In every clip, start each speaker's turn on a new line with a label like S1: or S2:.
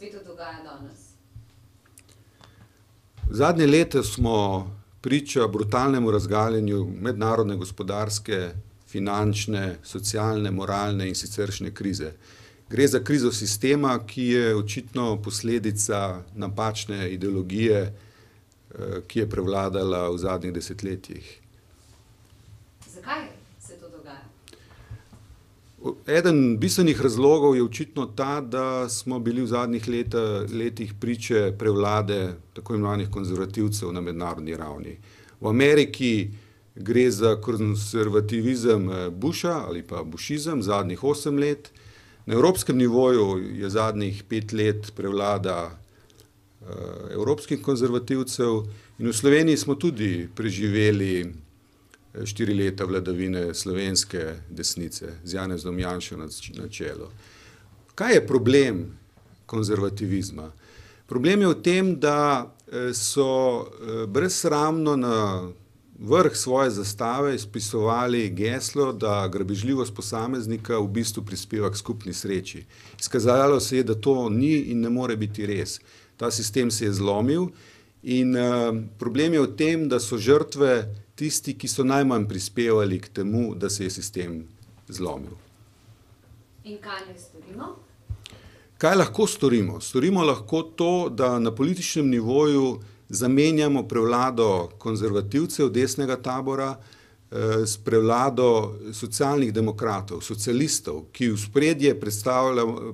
S1: svetu dogaja danes?
S2: Zadnje leta smo priča brutalnemu razgaljanju mednarodne gospodarske, finančne, socialne, moralne in siceršnje krize. Gre za krizo sistema, ki je očitno posledica napačne ideologije, ki je prevladala v zadnjih desetletjih.
S1: Zakaj se to dogaja?
S2: Eden bistvenih razlogov je očitno ta, da smo bili v zadnjih letih priče prevlade tako imenovanih konzervativcev na mednarodni ravni. V Ameriki gre za konzervativizem, Busha ali pa bušizem zadnjih osem let, na evropskem nivoju je zadnjih pet let prevlada, evropskih konzervativcev in v Sloveniji smo tudi preživeli, štiri leta vladavine slovenske desnice z Janezom Janšo na čelu. Kaj je problem konzervativizma? Problem je v tem, da, so, brezsramno na vrh svoje zastave izpisovali geslo, da grabežljivost posameznika v bistvu prispeva k skupni sreči. Izkazalo se je, da to ni in ne more biti res. Ta sistem se je zlomil in, problem je v tem, da so žrtve tisti, ki so najmanj prispevali k temu, da se je sistem zlomil.
S1: In kaj naj storimo?
S2: Kaj lahko storimo? Storimo lahko to, da na političnem nivoju zamenjamo prevlado konzervativcev desnega tabora, s prevlado Socialnih demokratov, socialistov, ki v ospredje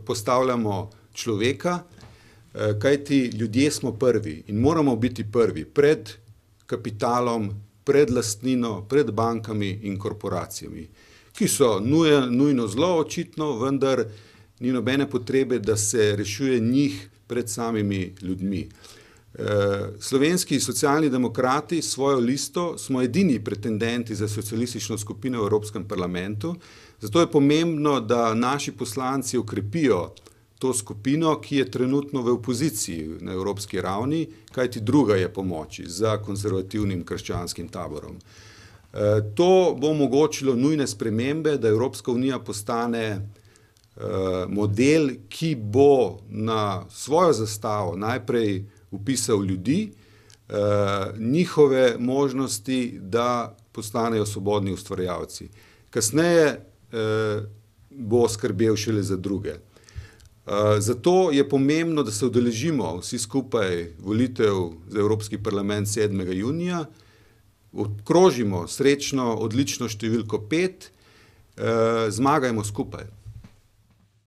S2: postavljamo človeka, kajti ljudje smo prvi in moramo biti prvi pred kapitalom, pred lastnino, pred bankami in korporacijami. Ki so nujno zlo očitno, vendar ni nobene potrebe, da se rešuje njih pred samimi ljudmi. slovenski Socialni demokrati s svojo listo smo edini pretendenti za socialistično skupino v Evropskem parlamentu, zato je pomembno, da naši poslanci okrepijo to skupino, ki je trenutno v opoziciji na evropski ravni, kajti druga je po moči za konzervativnim krščanskim taborom. to bo omogočilo nujne spremembe, da Evropska unija postane, model, ki bo na svojo zastavo najprej vpisal ljudi, njihove možnosti, da postanejo svobodni ustvarjalci. Kasneje, bo skrbel šele za druge. Zato je pomembno, da se udeležimo vsi skupaj volitev za Evropski parlament sedmega junija, obkrožimo srečno odlično številko pet, zmagajmo skupaj.